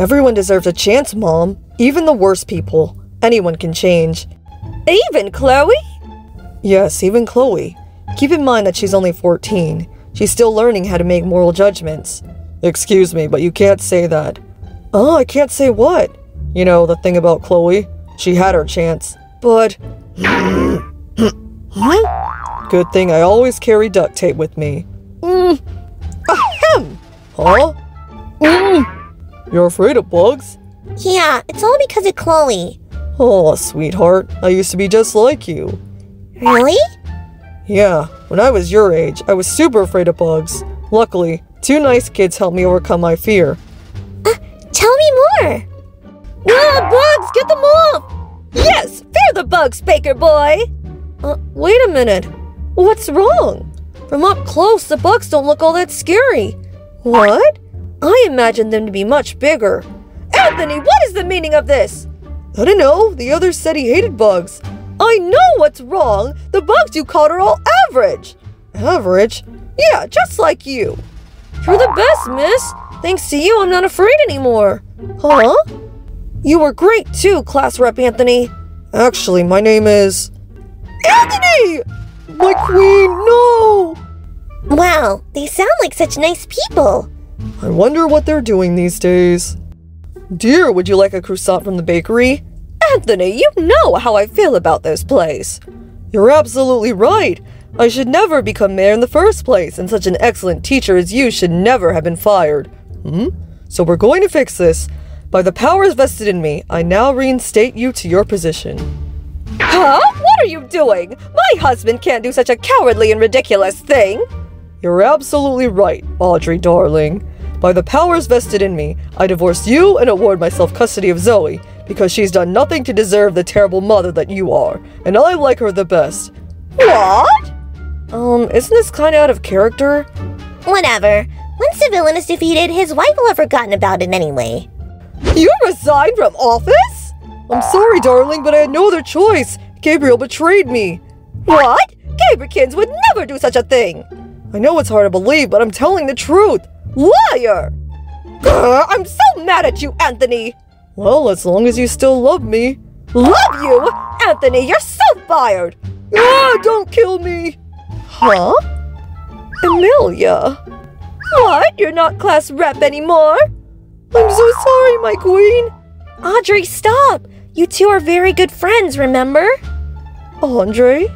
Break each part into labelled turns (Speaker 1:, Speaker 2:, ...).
Speaker 1: Everyone deserves a chance, Mom. Even the worst people. Anyone can change.
Speaker 2: Even Chloe?
Speaker 1: Yes, even Chloe. Keep in mind that she's only 14. She's still learning how to make moral judgments. Excuse me, but you can't say that. Oh, I can't say what? You know, the thing about Chloe. She had her chance. But. Good thing I always carry duct tape with me. Mm. Ahem! Huh? Mm. You're afraid of bugs?
Speaker 3: Yeah, it's all because of Chloe.
Speaker 1: Oh, sweetheart, I used to be just like you.
Speaker 3: Really?
Speaker 1: Yeah, when I was your age, I was super afraid of bugs. Luckily, two nice kids helped me overcome my fear.
Speaker 3: Uh, tell me more.
Speaker 2: Ah, bugs, get them off! Yes, fear the bugs, Baker boy!
Speaker 1: Uh, wait a minute. What's wrong? From up close, the bugs don't look all that scary. What? I imagined them to be much bigger.
Speaker 2: Anthony, what is the meaning of this?
Speaker 1: I don't know. The others said he hated bugs.
Speaker 2: I know what's wrong. The bugs you caught are all average.
Speaker 1: Average?
Speaker 2: Yeah, just like you.
Speaker 1: You're the best, miss. Thanks to you, I'm not afraid anymore. Huh? You were great too, class rep Anthony. Actually, my name is...
Speaker 2: Anthony!
Speaker 1: My queen, no!
Speaker 3: Wow, they sound like such nice people.
Speaker 1: I wonder what they're doing these days. Dear, would you like a croissant from the bakery?
Speaker 2: Anthony, you know how I feel about this place.
Speaker 1: You're absolutely right. I should never become mayor in the first place, and such an excellent teacher as you should never have been fired. Hmm? So we're going to fix this. By the powers vested in me, I now reinstate you to your position.
Speaker 2: Huh? What are you doing? My husband can't do such a cowardly and ridiculous thing.
Speaker 1: You're absolutely right, Audrey darling. By the powers vested in me, I divorce you and award myself custody of Zoe, because she's done nothing to deserve the terrible mother that you are, and I like her the best.
Speaker 2: What?
Speaker 1: Um, isn't this kinda out of character?
Speaker 3: Whatever. Once the villain is defeated, his wife will have forgotten about it anyway.
Speaker 2: You resigned from office?
Speaker 1: I'm sorry, darling, but I had no other choice. Gabriel betrayed me.
Speaker 2: What? Gabrikins would never do such a thing.
Speaker 1: I know it's hard to believe, but I'm telling the truth.
Speaker 2: Liar! Grr, I'm so mad at you, Anthony!
Speaker 1: Well, as long as you still love me.
Speaker 2: Love you? Anthony, you're so fired!
Speaker 1: Ah, don't kill me!
Speaker 2: Huh?
Speaker 1: Amelia.
Speaker 2: What? You're not class rep anymore?
Speaker 1: I'm so sorry, my queen.
Speaker 3: Audrey, stop! You two are very good friends, remember?
Speaker 1: Andre?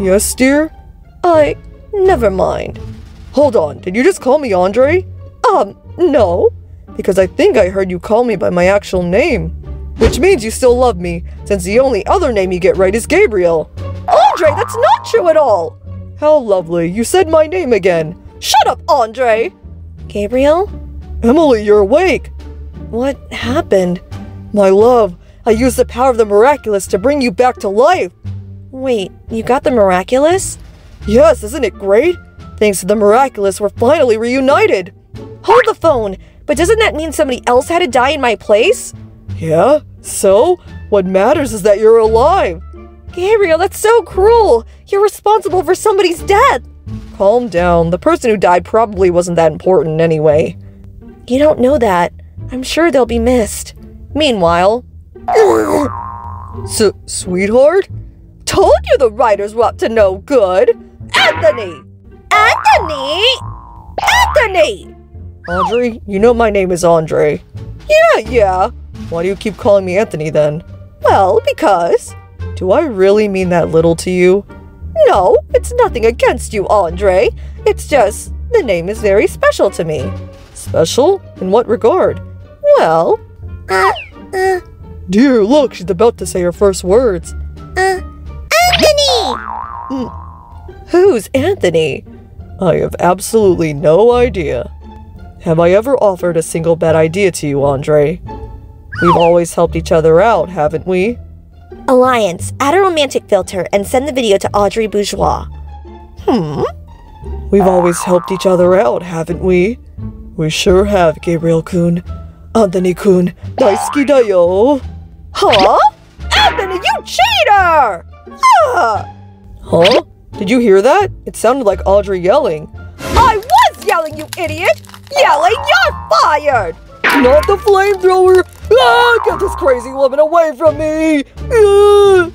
Speaker 1: Yes, dear? I... never mind. Hold on, did you just call me Andre?
Speaker 2: Um, no.
Speaker 1: Because I think I heard you call me by my actual name. Which means you still love me, since the only other name you get right is Gabriel.
Speaker 2: Andre, that's not true at all!
Speaker 1: How lovely, you said my name again.
Speaker 2: Shut up, Andre!
Speaker 3: Gabriel?
Speaker 1: Emilie, you're awake! What happened? My love, I used the power of the miraculous to bring you back to life! Wait, you got the miraculous? Yes, isn't it great? Thanks to the miraculous, we're finally reunited!
Speaker 2: Hold the phone! But doesn't that mean somebody else had to die in my place?
Speaker 1: Yeah? So? What matters is that you're alive!
Speaker 2: Gabriel, that's so cruel! You're responsible for somebody's death!
Speaker 1: Calm down. The person who died probably wasn't that important anyway.
Speaker 2: You don't know that. I'm sure they'll be missed. Meanwhile...
Speaker 1: S sweetheart?
Speaker 2: Told you the writers were up to no good! Anthony! Anthony! Anthony!
Speaker 1: Andre, you know my name is Andre.
Speaker 2: Yeah, yeah.
Speaker 1: Why do you keep calling me Anthony then?
Speaker 2: Well, because.
Speaker 1: Do I really mean that little to you?
Speaker 2: No, it's nothing against you, Andre. It's just the name is very special to me.
Speaker 1: Special? In what regard?
Speaker 2: Well,
Speaker 3: uh, uh.
Speaker 1: Dear, look, she's about to say her first words.
Speaker 3: Uh, Anthony!
Speaker 1: Mm. Who's Anthony? I have absolutely no idea. Have I ever offered a single bad idea to you, Andre? We've always helped each other out, haven't we?
Speaker 3: Alliance, add a romantic filter and send the video to Audrey Bourgeois.
Speaker 2: Hmm?
Speaker 1: We've always helped each other out, haven't we? We sure have, Gabriel-kun. Anthony-kun, daisuki da yo.
Speaker 2: Huh? Anthony, you cheater! Ah!
Speaker 1: Huh? Did you hear that? It sounded like Audrey yelling.
Speaker 2: I was yelling, you idiot! Yelling, you're fired!
Speaker 1: Not the flamethrower! Ah, get this crazy woman away from me! Ah!